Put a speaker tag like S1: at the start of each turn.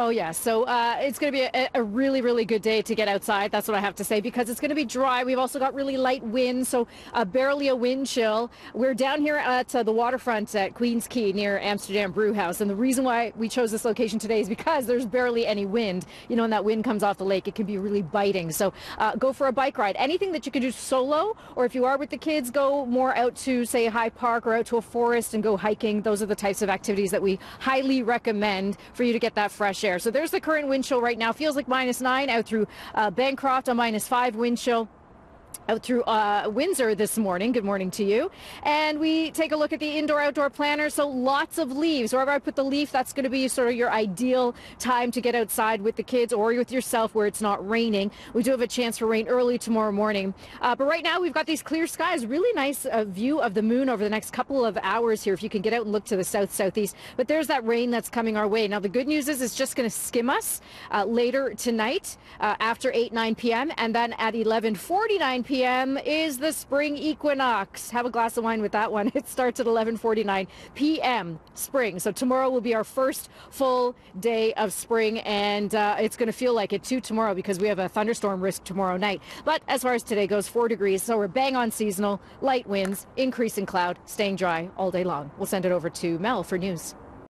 S1: Oh, yeah. So uh, it's going to be a, a, really, really good day to get outside. That's what I have to say because it's going to be dry. We've also got really light wind, so uh, barely a wind chill. We're down here at uh, the waterfront at Queens Quay near Amsterdam Brewhouse. And the reason why we chose this location today is because there's barely any wind. You know, when that wind comes off the lake, it can be really biting. So uh, go for a bike ride. Anything that you can do solo, or if you are with the kids, go more out to, say, High Park or out to a forest and go hiking. Those are the types of activities that we highly recommend for you to get that fresh air So there's the current wind chill right now. Feels like minus nine out through uh, Bancroft, a minus five wind chill out through uh, Windsor this morning. Good morning to you. And we take a look at the indoor outdoor planner. So lots of leaves. Wherever I put the leaf, that's going to be sort of your ideal time to get outside with the kids or with yourself where it's not raining. We do have a chance for rain early tomorrow morning. Uh, but right now we've got these clear skies. Really nice uh, view of the moon over the next couple of hours here if you can get out and look to the south southeast. But there's that rain that's coming our way. Now the good news is it's just going to skim us uh, later tonight uh, after 8 9 p.m. and then at 11:49 p.m p.m. is the spring equinox. Have a glass of wine with that one. It starts at 11:49 p.m. spring. So tomorrow will be our first full day of spring, and uh, it's going to feel like it too tomorrow because we have a thunderstorm risk tomorrow night. But as far as today goes, four degrees, so we're bang on seasonal. Light winds, increasing cloud, staying dry all day long. We'll send it over to Mel for news.